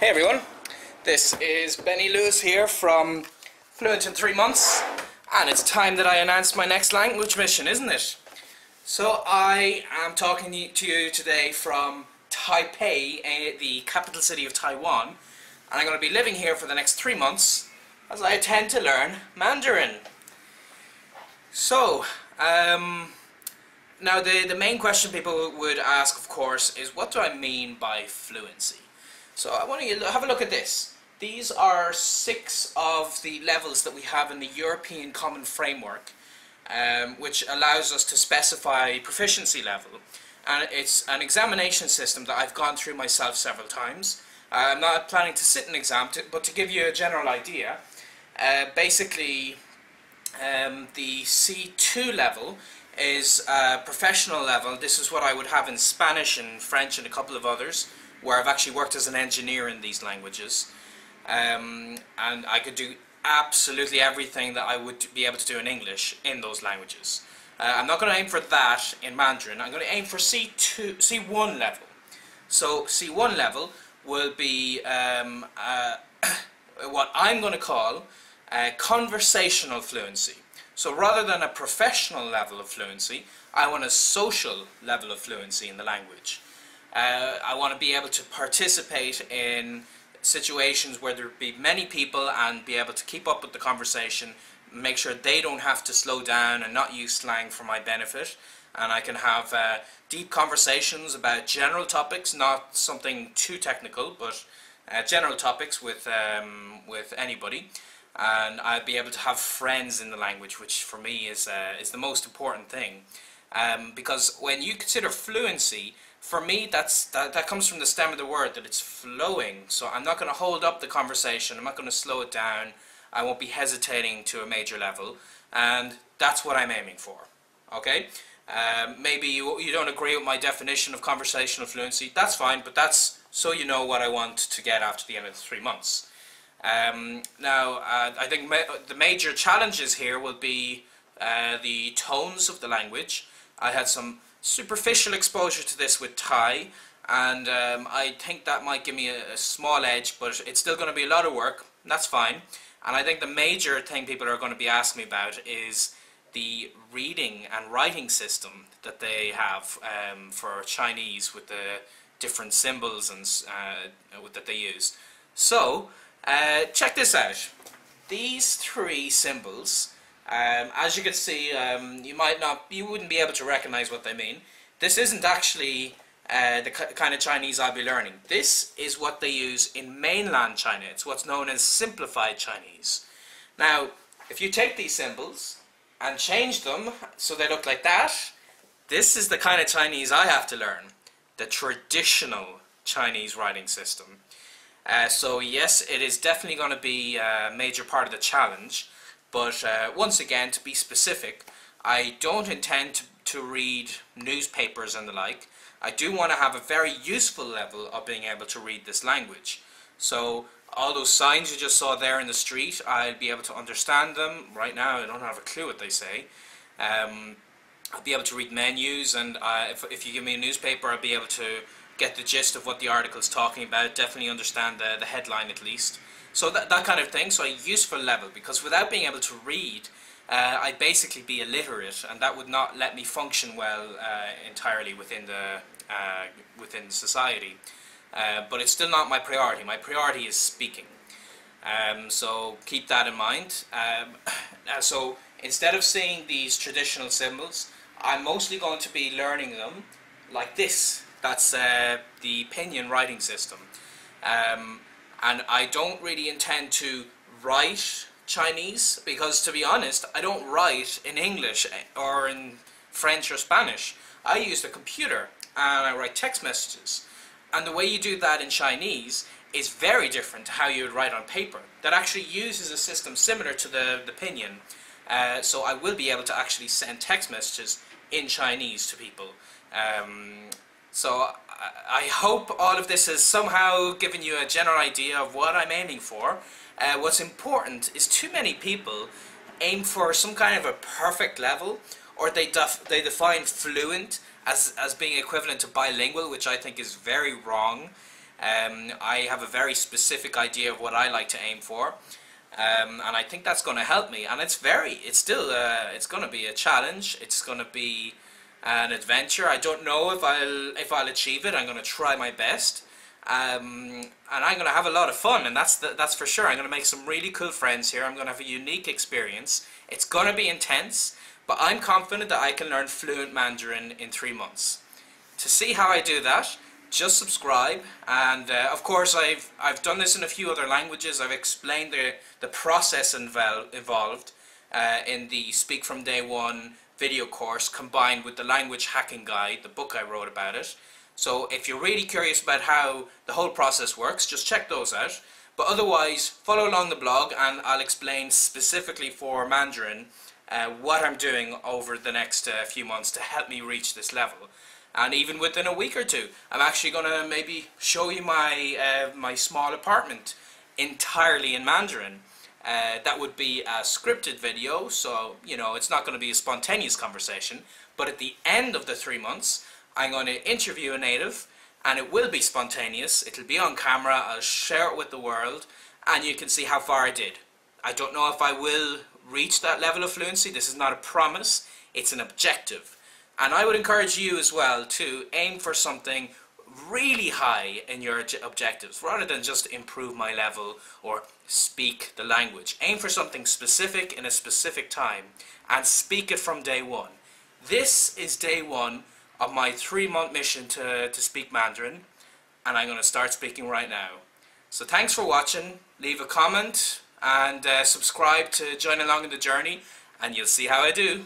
Hey everyone, this is Benny Lewis here from Fluent in 3 Months and it's time that I announce my next language mission, isn't it? So I am talking to you today from Taipei, eh, the capital city of Taiwan and I'm going to be living here for the next 3 months as I intend to learn Mandarin. So, um, now the, the main question people would ask of course is what do I mean by fluency? So I want you to have a look at this. These are six of the levels that we have in the European Common Framework, um, which allows us to specify proficiency level. And it's an examination system that I've gone through myself several times. I'm not planning to sit an exam, to, but to give you a general idea, uh, basically um, the C2 level is a professional level. This is what I would have in Spanish and French and a couple of others where I've actually worked as an engineer in these languages. Um, and I could do absolutely everything that I would be able to do in English in those languages. Uh, I'm not going to aim for that in Mandarin. I'm going to aim for C2, C1 level. So C1 level will be um, uh, what I'm going to call conversational fluency. So rather than a professional level of fluency, I want a social level of fluency in the language. Uh, I want to be able to participate in situations where there be many people and be able to keep up with the conversation, make sure they don't have to slow down and not use slang for my benefit. And I can have uh, deep conversations about general topics, not something too technical, but uh, general topics with, um, with anybody. And I'd be able to have friends in the language, which for me is, uh, is the most important thing. Um, because when you consider fluency, for me, that's that, that comes from the stem of the word, that it's flowing. So I'm not going to hold up the conversation. I'm not going to slow it down. I won't be hesitating to a major level. And that's what I'm aiming for. Okay? Um, maybe you, you don't agree with my definition of conversational fluency. That's fine, but that's so you know what I want to get after the end of the three months. Um, now, uh, I think ma the major challenges here will be uh, the tones of the language. I had some superficial exposure to this with Thai and um, I think that might give me a, a small edge but it's still going to be a lot of work that's fine and I think the major thing people are going to be asking me about is the reading and writing system that they have um, for Chinese with the different symbols and uh, that they use. So, uh, check this out. These three symbols um, as you can see, um, you might not, you wouldn't be able to recognize what they mean. This isn't actually uh, the kind of Chinese I'll be learning. This is what they use in mainland China. It's what's known as simplified Chinese. Now, if you take these symbols and change them so they look like that, this is the kind of Chinese I have to learn. The traditional Chinese writing system. Uh, so yes, it is definitely going to be a major part of the challenge. But uh, once again, to be specific, I don't intend to, to read newspapers and the like. I do want to have a very useful level of being able to read this language. So all those signs you just saw there in the street, I'll be able to understand them. Right now I don't have a clue what they say. Um, I'll be able to read menus and uh, if, if you give me a newspaper I'll be able to get the gist of what the article is talking about, definitely understand the, the headline at least. So that, that kind of thing, so a useful level, because without being able to read, uh, I'd basically be illiterate, and that would not let me function well uh, entirely within the uh, within society. Uh, but it's still not my priority. My priority is speaking. Um, so keep that in mind. Um, uh, so instead of seeing these traditional symbols, I'm mostly going to be learning them like this. That's uh, the pinyin writing system. Um, and I don't really intend to write Chinese because to be honest I don't write in English or in French or Spanish. I use the computer and I write text messages. And the way you do that in Chinese is very different to how you would write on paper. That actually uses a system similar to the, the pinyin uh, so I will be able to actually send text messages in Chinese to people. Um, so I hope all of this has somehow given you a general idea of what I'm aiming for. Uh, what's important is too many people aim for some kind of a perfect level or they, def they define fluent as, as being equivalent to bilingual which I think is very wrong. Um, I have a very specific idea of what I like to aim for, um, and I think that's going to help me. And it's very, it's still, uh, it's going to be a challenge. It's going to be an adventure. I don't know if I'll if I'll achieve it. I'm going to try my best, um, and I'm going to have a lot of fun. And that's the, that's for sure. I'm going to make some really cool friends here. I'm going to have a unique experience. It's going to be intense, but I'm confident that I can learn fluent Mandarin in three months. To see how I do that just subscribe and uh, of course I've I've done this in a few other languages I've explained the the process involved uh, in the speak from day one video course combined with the language hacking guide the book I wrote about it. So if you're really curious about how the whole process works just check those out. But otherwise follow along the blog and I'll explain specifically for Mandarin uh, what I'm doing over the next uh, few months to help me reach this level. And even within a week or two I'm actually gonna maybe show you my uh, my small apartment entirely in Mandarin uh, that would be a scripted video so you know it's not going to be a spontaneous conversation but at the end of the three months I'm going to interview a native and it will be spontaneous it'll be on camera I'll share it with the world and you can see how far I did. I don't know if I will reach that level of fluency this is not a promise it's an objective. And I would encourage you as well to aim for something really high in your objectives rather than just improve my level or speak the language. Aim for something specific in a specific time and speak it from day one. This is day one of my three month mission to, to speak Mandarin and I'm going to start speaking right now. So thanks for watching, leave a comment and uh, subscribe to join along in the journey and you'll see how I do.